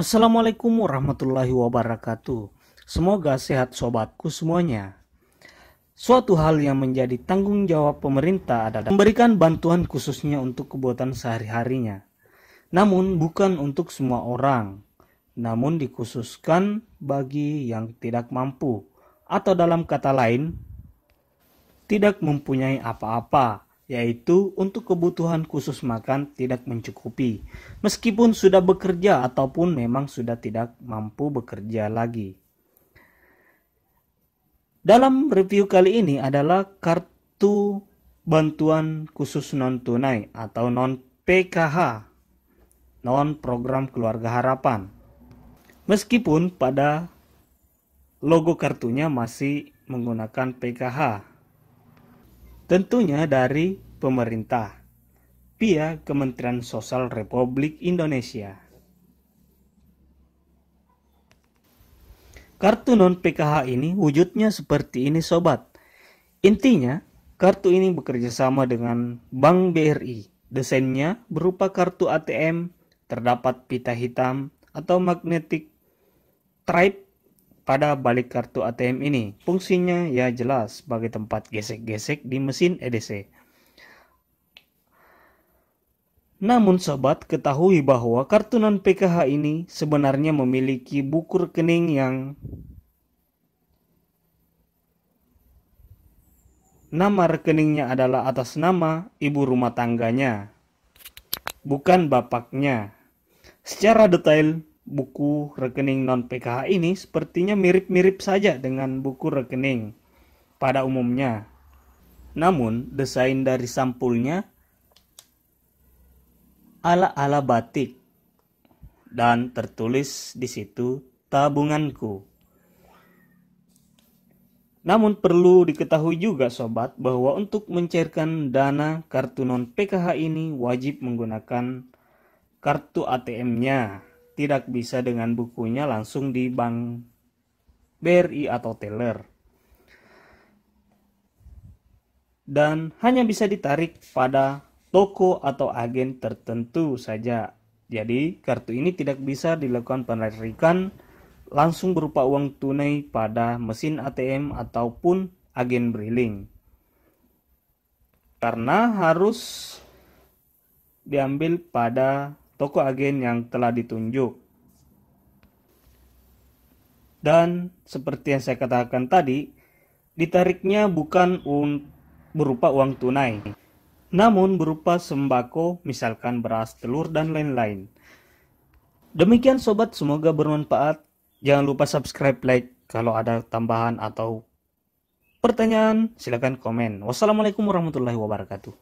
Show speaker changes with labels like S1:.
S1: Assalamualaikum warahmatullahi wabarakatuh. Semoga sehat sobatku semuanya. Suatu hal yang menjadi tanggung jawab pemerintah adalah memberikan bantuan khususnya untuk kebutuhan sehari-harinya. Namun bukan untuk semua orang, namun dikhususkan bagi yang tidak mampu atau dalam kata lain tidak mempunyai apa-apa yaitu untuk kebutuhan khusus makan tidak mencukupi, meskipun sudah bekerja ataupun memang sudah tidak mampu bekerja lagi. Dalam review kali ini adalah kartu bantuan khusus non tunai atau non PKH, non program keluarga harapan. Meskipun pada logo kartunya masih menggunakan PKH Tentunya dari pemerintah via Kementerian Sosial Republik Indonesia. Kartu non PKH ini wujudnya seperti ini sobat. Intinya, kartu ini bekerja sama dengan Bank BRI. Desainnya berupa kartu ATM, terdapat pita hitam atau magnetic stripe pada balik kartu ATM ini. Fungsinya ya jelas sebagai tempat gesek-gesek di mesin EDC. Namun sobat ketahui bahwa kartu non PKH ini sebenarnya memiliki buku rekening yang nama rekeningnya adalah atas nama ibu rumah tangganya, bukan bapaknya. Secara detail buku rekening non PKH ini sepertinya mirip-mirip saja dengan buku rekening pada umumnya. Namun, desain dari sampulnya ala-ala batik dan tertulis di situ tabunganku. Namun perlu diketahui juga sobat bahwa untuk mencairkan dana kartu non PKH ini wajib menggunakan kartu ATM-nya tidak bisa dengan bukunya langsung di bank BRI atau teller. Dan hanya bisa ditarik pada toko atau agen tertentu saja. Jadi, kartu ini tidak bisa dilakukan penarikan langsung berupa uang tunai pada mesin ATM ataupun agen briling. Karena harus diambil pada toko agen yang telah ditunjuk. Dan seperti yang saya katakan tadi, ditariknya bukan berupa uang tunai, namun berupa sembako, misalkan beras, telur, dan lain-lain. Demikian sobat, semoga bermanfaat. Jangan lupa subscribe, like kalau ada tambahan atau pertanyaan, silakan komen. Wassalamualaikum warahmatullahi wabarakatuh.